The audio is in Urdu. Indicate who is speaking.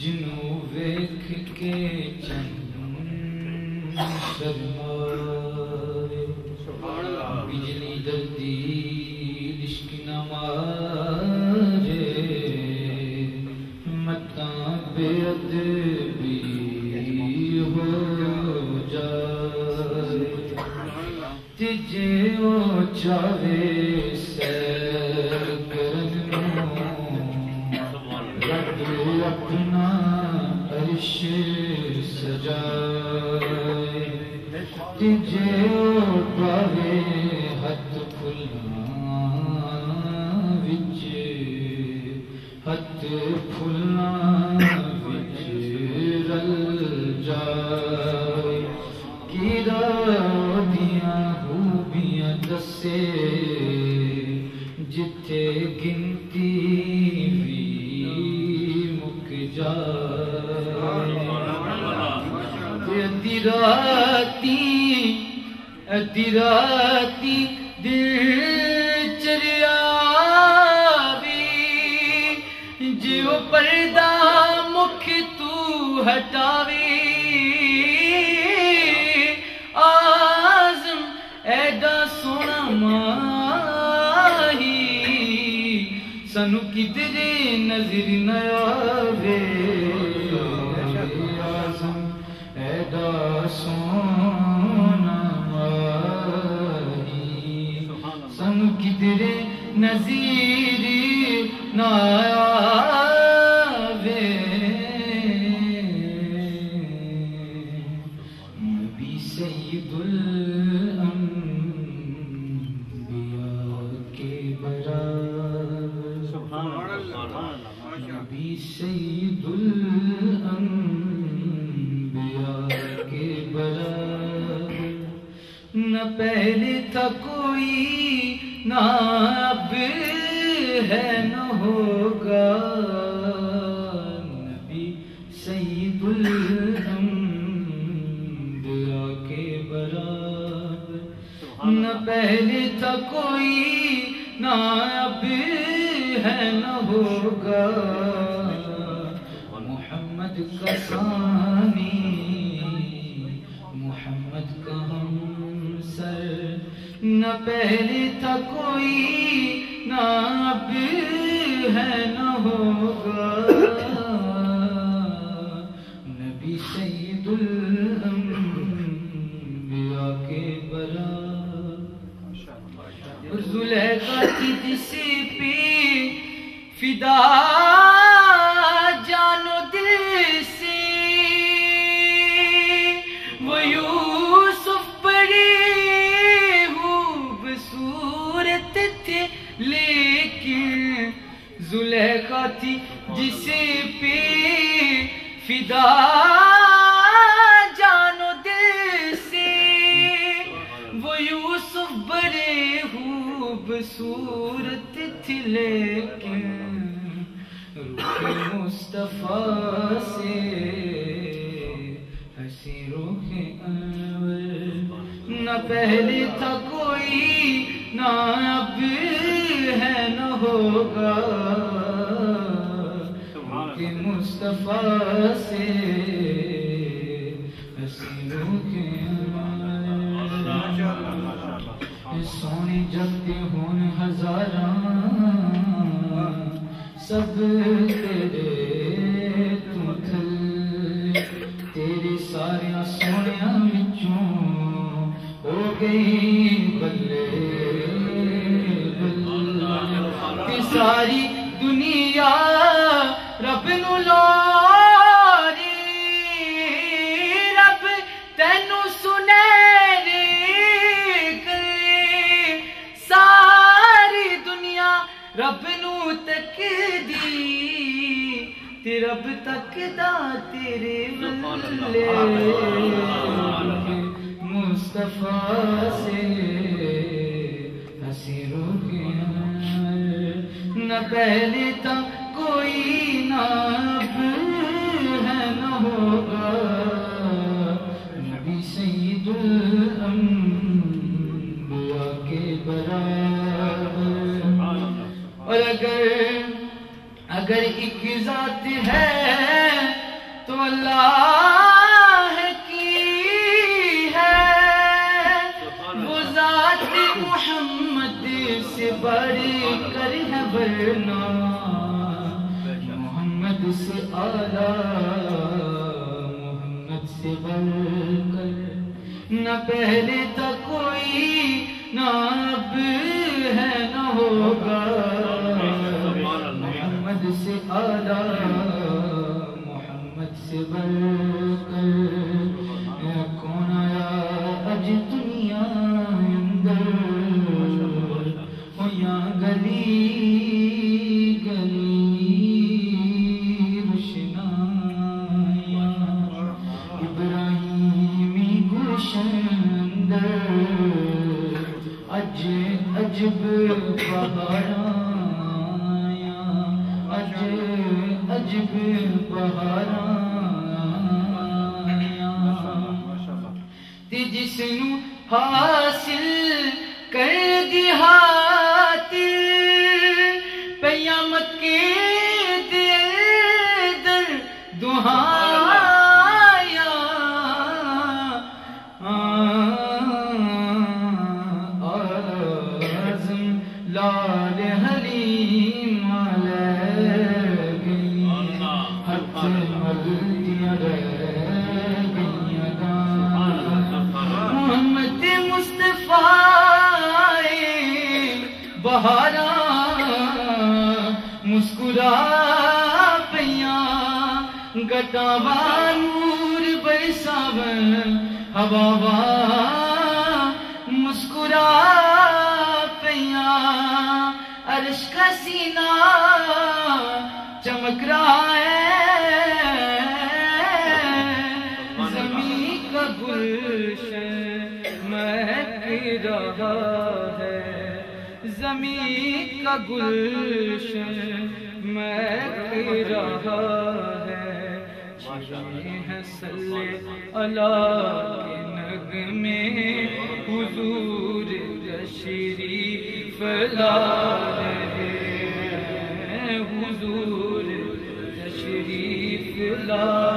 Speaker 1: جنوں ویکھ کے چند شرمائے۔ بجلی دردی عشق نمارے متاں بے ادبی ہو جائے۔ تجھے او چاہے سیر کرن رب اپنا سجائے۔ تجھے پاوے ہاتھ پھلنا وچ ہاتھ پھلنا وچ رل جائے۔ کیرا دیاں خوبیاں دسے، جتھے گنتی بھی مک جائے۔ ادی راتی ادی راتی دل چریا جیو پردہ مکھ تو ہٹاوی آزم ایڈا سونا ماہی سنو کدرے نظر نہ آوے کدرے نظیر نہ آوے نبی سید الانبیاء کے برابر۔ نبی سید پہلے تھا کوئی نہ اب ہے نہ ہوگا۔ نبی سید الانبیاء کے برابر۔ نہ پہلے تھا کوئی نہ اب ہے نہ ہوگا۔ محمد کا ثانی نہ پہلے تھا کوئی نہ اب ہے تھی جسے پہ فدا جانو دل سے۔ وہ یوسف بڑے خوبصورت تھی لیکن روح مصطفیٰ سے ہنسی روح انور۔ نہ پہلے تھا کوئی، نہ اب ہے، نہ ہوگا۔ کہ مصطفیٰ سے ہنسی روح انور سونی جگتے ہون ہزاراں، سب تیرے تو تھل۔ تیرے سارے سونیا وچوں ہو گئی بلے بلے۔ ساری رب تک دا تیرے ملے مصطفیٰ سے ہنسی روکیاں نہ پہلے تا کوئی نہ اب ہے نہ ہوگا. نبی سید الانبیاء کے برابر. اور اگر اگر ایک ذات ہے آلہ محمد سے بڑھ کر نہ پہلے تک کوئی نہ اب ہے نہ ہوگا. محمد سے آلہ محمد سے بڑھ کر کون آیا اج دنیا اندر؟ یا گلی اج عجب بہارایا اج عجب بہارایا تے جس نو حاصل کر بہارا، مسکرا پیاں گٹاوا نور برساون ہوا مسکرا پیاں عرش کا سینہ چمک رہا ہے، زمین کا گلشن مہک رہا ہے زمین کا گلشن مہک رہا ہے۔ چلے ہیں صلی اللہ کے نغمے حضور تشریف لا رہے ہیں۔ حضور تشریف لا